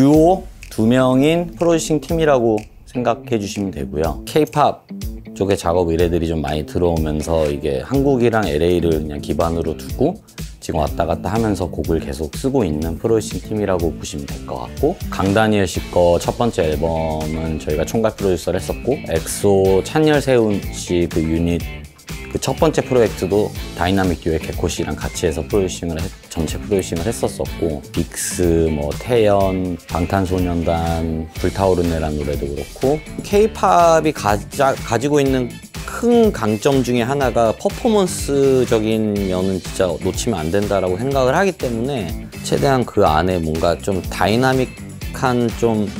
듀오 두 명인 프로듀싱 팀이라고 생각해 주시면 되고요. K-팝 쪽의 작업 의뢰들이 좀 많이 들어오면서 이게 한국이랑 LA를 그냥 기반으로 두고 지금 왔다 갔다 하면서 곡을 계속 쓰고 있는 프로듀싱 팀이라고 보시면 될 것 같고 강다니엘 씨 거 첫 번째 앨범은 저희가 총괄 프로듀서를 했었고 엑소 찬열 세훈 씨 그 유닛 그 첫 번째 프로젝트도 다이나믹 듀오의 개코 씨랑 같이 해서 프로듀싱을 했- 전체 프로듀싱을 했었었고 빅스 뭐 태연 방탄소년단 불타오르네라는 노래도 그렇고 케이팝이 가지고 있는 큰 강점 중에 하나가 퍼포먼스적인 면은 진짜 놓치면 안 된다라고 생각을 하기 때문에 최대한 그 안에 뭔가 좀 다이나믹한 좀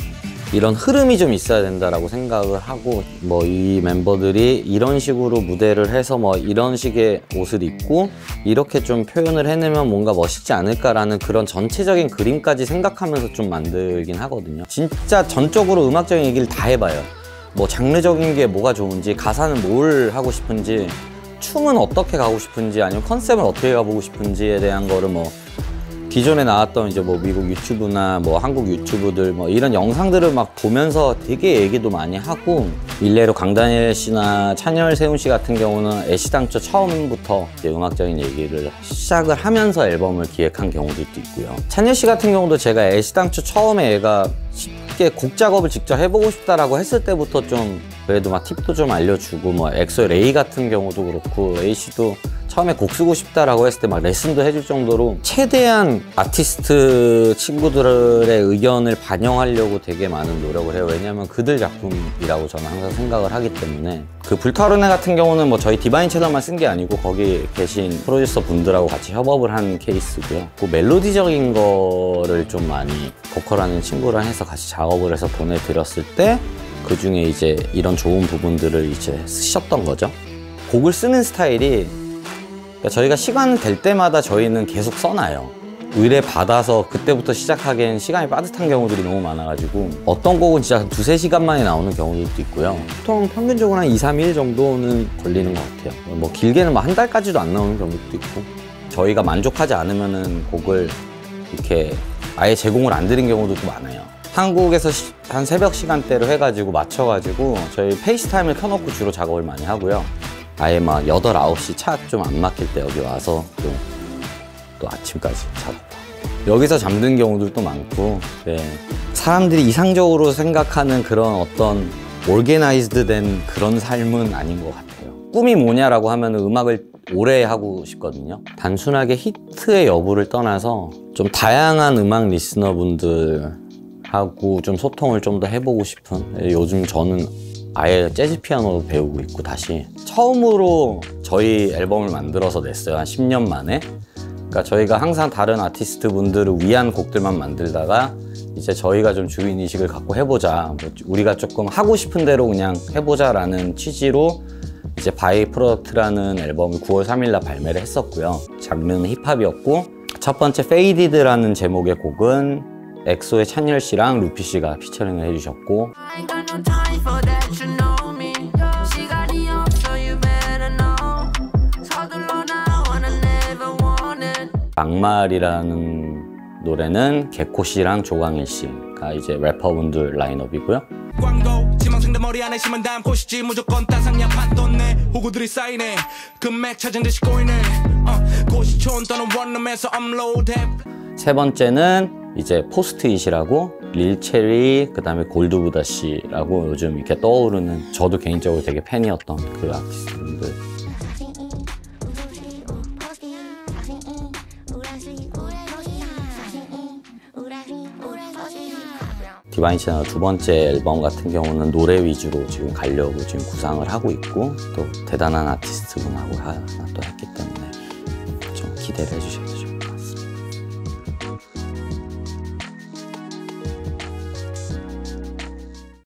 이런 흐름이 좀 있어야 된다라고 생각을 하고 뭐 이 멤버들이 이런 식으로 무대를 해서 뭐 이런 식의 옷을 입고 이렇게 좀 표현을 해내면 뭔가 멋있지 않을까라는 그런 전체적인 그림까지 생각하면서 좀 만들긴 하거든요. 진짜 전적으로 음악적인 얘기를 다 해봐요. 뭐 장르적인 게 뭐가 좋은지 가사는 뭘 하고 싶은지 춤은 어떻게 가고 싶은지 아니면 컨셉을 어떻게 가보고 싶은지에 대한 거를 뭐 기존에 나왔던 이제 뭐 미국 유튜브나 뭐 한국 유튜브들 뭐 이런 영상들을 막 보면서 되게 얘기도 많이 하고 일례로 강다니엘 씨나 찬열 세훈 씨 같은 경우는 애시당초 처음부터 이제 음악적인 얘기를 시작을 하면서 앨범을 기획한 경우들도 있고요. 찬열 씨 같은 경우도 제가 애시당초 처음에 얘가 쉽게 곡 작업을 직접 해보고 싶다라고 했을 때부터 좀 그래도 막 팁도 좀 알려주고 뭐 엑소의 레이 같은 경우도 그렇고 레이 씨도 처음에 곡 쓰고 싶다라고 했을 때 막 레슨도 해줄 정도로 최대한 아티스트 친구들의 의견을 반영하려고 되게 많은 노력을 해요. 왜냐하면 그들 작품이라고 저는 항상 생각을 하기 때문에 그 불타오르네 같은 경우는 뭐 저희 디바인 채널만 쓴 게 아니고 거기 계신 프로듀서 분들하고 같이 협업을 한 케이스고요. 그 멜로디적인 거를 좀 많이 보컬하는 친구랑 해서 같이 작업을 해서 보내드렸을 때 그 중에 이제 이런 좋은 부분들을 이제 쓰셨던 거죠. 곡을 쓰는 스타일이 그러니까 저희가 시간 될 때마다 저희는 계속 써놔요. 의뢰 받아서 그때부터 시작하기엔 시간이 빠듯한 경우들이 너무 많아가지고 어떤 곡은 진짜 한 두세 시간 만에 나오는 경우들도 있고요. 보통 평균적으로 한 2, 3일 정도는 걸리는 것 같아요. 뭐 길게는 뭐 한 달까지도 안 나오는 경우도 있고 저희가 만족하지 않으면 은 곡을 이렇게 아예 제공을 안 드린 경우도 많아요. 한국에서 시- 한 새벽 시간대로 해가지고 맞춰가지고 저희 페이스타임을 켜놓고 주로 작업을 많이 하고요. 아예 막 8, 9시 차 좀 안 막힐 때 여기 와서 또, 또 아침까지 작업하고 여기서 잠든 경우들도 많고 네. 사람들이 이상적으로 생각하는 그런 어떤 organized 된 그런 삶은 아닌 것 같아요. 꿈이 뭐냐라고 하면 음악을 오래 하고 싶거든요. 단순하게 히트의 여부를 떠나서 좀 다양한 음악 리스너분들하고 좀 소통을 좀 더 해보고 싶은 네, 요즘 저는 아예 재즈 피아노 배우고 있고 다시 처음으로 저희 앨범을 만들어서 냈어요 한 10년 만에. 그러니까 저희가 항상 다른 아티스트 분들을 위한 곡들만 만들다가 이제 저희가 좀 주인 의식을 갖고 해보자. 뭐 우리가 조금 하고 싶은 대로 그냥 해보자 라는 취지로 이제 By Product라는 앨범을 9월 3일 날 발매를 했었고요. 장르는 힙합이었고 첫 번째 Faded라는 제목의 곡은 엑소의 찬열 씨랑 루피 씨가 피처링을 해주셨고 I ain't got no time for that, you know me. 시간이 없어, you better know. 서둘러 나 wanna never want it. 막말이라는 노래는 개코 씨랑 조광일 씨가 이제 래퍼분들 라인업이고요. 광고 지망생들 머리 안에 심은 다음 곳이지 무조건 따상야 판돈네 호구들이 쌓이네 금맥 찾은 듯이 꼬이네 어, 고시촌 또는 원룸에서 업로드해 세 번째는 이제 포스트잇이라고 릴체리 그다음에 골드부다 씨라고 요즘 이렇게 떠오르는 저도 개인적으로 되게 팬이었던 그 아티스트분들. 디바인 채널 두 번째 앨범 같은 경우는 노래 위주로 지금 가려고 지금 구상을 하고 있고 또 대단한 아티스트 분하고 하나 또 했기 때문에 좀 기대를 해주셔도 좋을